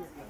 Türkler.